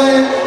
Allen.